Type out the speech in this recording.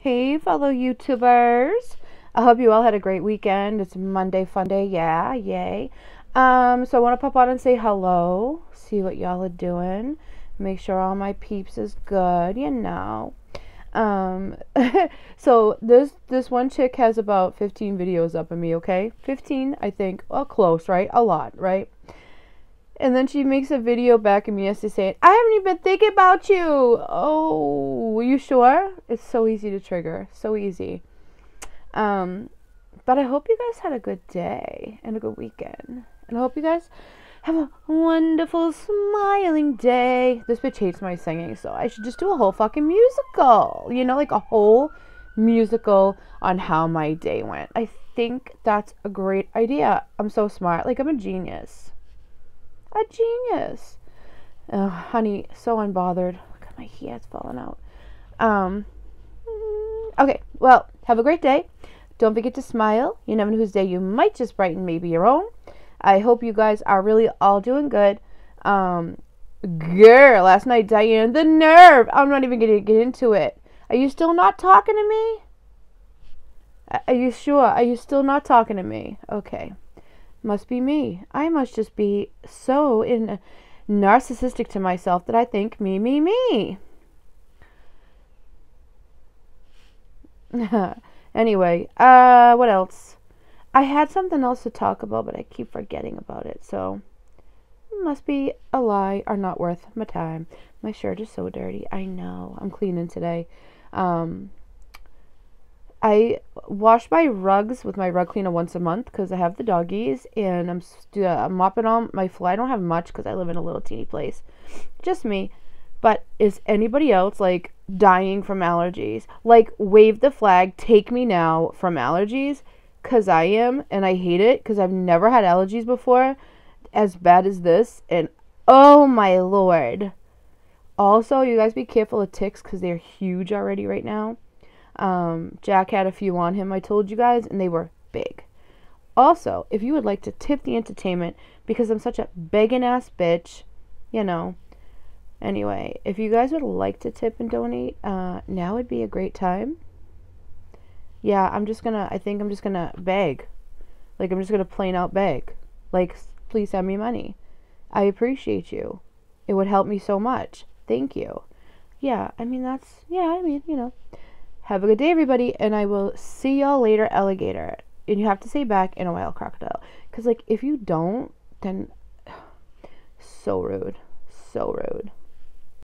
Hey, fellow YouTubers. I hope you all had a great weekend. It's Monday Fun Day. Yeah, yay. Um, so I want to pop on and say hello, see what y'all are doing, make sure all my peeps is good, you know. Um, so this this one chick has about 15 videos up of me, okay? 15, I think. Well, close, right? A lot, right? And then she makes a video back at me yesterday saying, I haven't even been thinking about you. Oh, you sure? It's so easy to trigger. So easy. Um, but I hope you guys had a good day and a good weekend. And I hope you guys have a wonderful, smiling day. This bitch hates my singing, so I should just do a whole fucking musical. You know, like a whole musical on how my day went. I think that's a great idea. I'm so smart. Like, I'm a genius a genius. Oh, honey, so unbothered. Look at my hair's falling out. Um, mm, okay, well, have a great day. Don't forget to smile. You never know whose day you might just brighten, maybe your own. I hope you guys are really all doing good. Um, girl, last night, Diane, the nerve. I'm not even going to get into it. Are you still not talking to me? Are you sure? Are you still not talking to me? Okay. Must be me. I must just be so in narcissistic to myself that I think me, me, me. anyway, uh, what else? I had something else to talk about, but I keep forgetting about it. So, must be a lie or not worth my time. My shirt is so dirty. I know. I'm cleaning today. Um, I wash my rugs with my rug cleaner once a month because I have the doggies and I'm, st- I'm mopping on my floor. I don't have much because I live in a little teeny place. Just me. But is anybody else like dying from allergies? Like, wave the flag, take me now from allergies because I am and I hate it because I've never had allergies before as bad as this. And oh my lord. Also, you guys be careful of ticks because they're huge already right now um, Jack had a few on him, I told you guys, and they were big. Also, if you would like to tip the entertainment, because I'm such a begging ass bitch, you know. Anyway, if you guys would like to tip and donate, uh, now would be a great time. Yeah, I'm just gonna, I think I'm just gonna beg. Like, I'm just gonna plain out beg. Like, please send me money. I appreciate you. It would help me so much. Thank you. Yeah, I mean, that's, yeah, I mean, you know. Have a good day, everybody, and I will see y'all later, alligator. And you have to say back in a while, crocodile. Because, like, if you don't, then so rude. So rude.